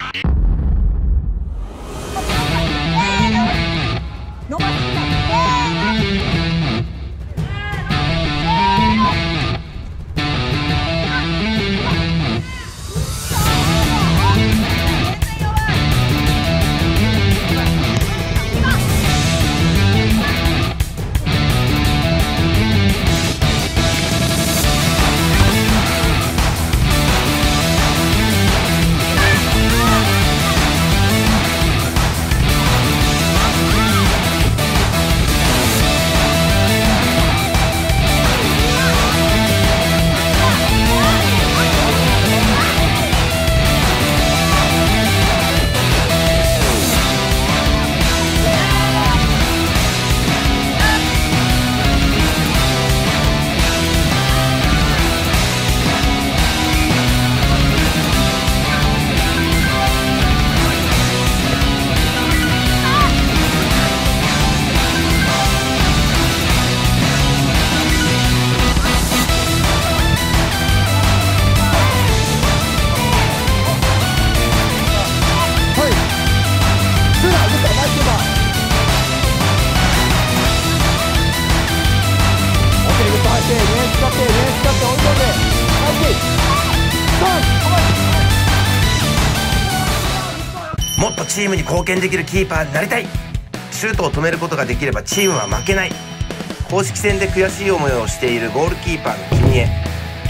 Yeah. チームに貢献できるキーパーになりたい。シュートを止めることができればチームは負けない。公式戦で悔しい思いをしているゴールキーパーの君へ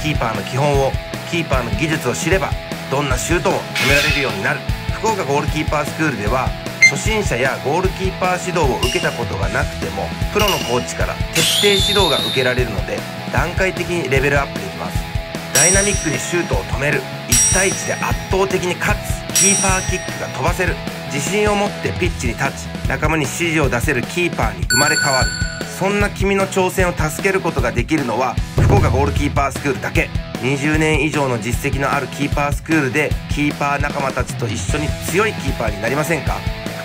キーパーの基本をキーパーの技術を知ればどんなシュートも止められるようになる。福岡ゴールキーパースクールでは初心者やゴールキーパー指導を受けたことがなくてもプロのコーチから徹底指導が受けられるので段階的にレベルアップできます。ダイナミックにシュートを止める。1対1で圧倒的に勝つキーパーキックが飛ばせる。自信を持ってピッチに立ち仲間に指示を出せるキーパーに生まれ変わる。そんな君の挑戦を助けることができるのは福岡ゴールキーパースクールだけ。20年以上の実績のあるキーパースクールでキーパー仲間たちと一緒に強いキーパーになりませんか？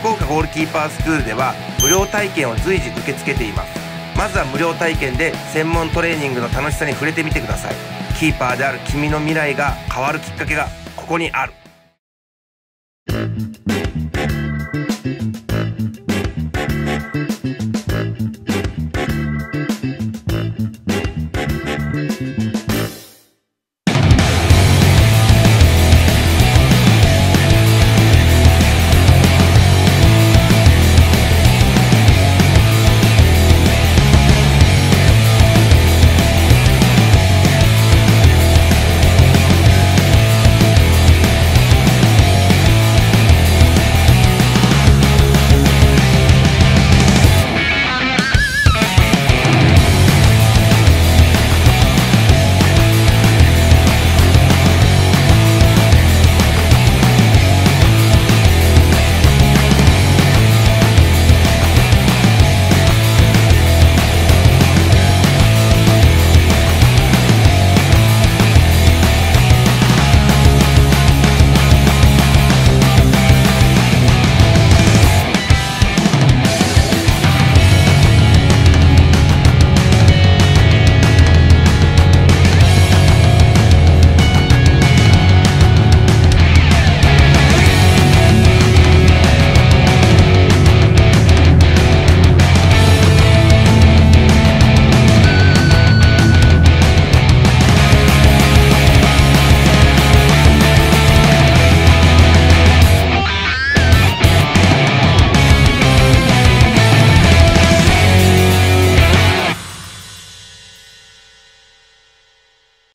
福岡ゴールキーパースクールでは無料体験を随時受け付けています。まずは無料体験で専門トレーニングの楽しさに触れてみてください。キーパーである君の未来が変わるきっかけがここにある。thank you